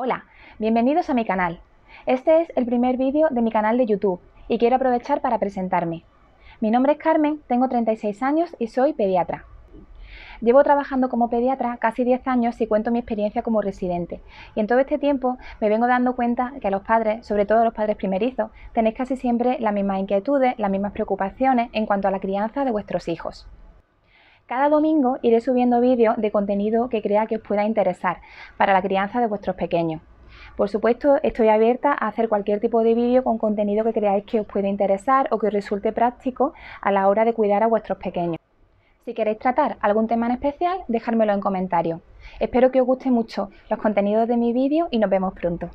Hola, bienvenidos a mi canal. Este es el primer vídeo de mi canal de YouTube y quiero aprovechar para presentarme. Mi nombre es Carmen, tengo 36 años y soy pediatra. Llevo trabajando como pediatra casi 10 años y cuento mi experiencia como residente. Y en todo este tiempo me vengo dando cuenta que los padres, sobre todo los padres primerizos, tenéis casi siempre las mismas inquietudes, las mismas preocupaciones en cuanto a la crianza de vuestros hijos. Cada domingo iré subiendo vídeos de contenido que crea que os pueda interesar para la crianza de vuestros pequeños. Por supuesto, estoy abierta a hacer cualquier tipo de vídeo con contenido que creáis que os pueda interesar o que os resulte práctico a la hora de cuidar a vuestros pequeños. Si queréis tratar algún tema en especial, dejármelo en comentarios. Espero que os guste mucho los contenidos de mi vídeo y nos vemos pronto.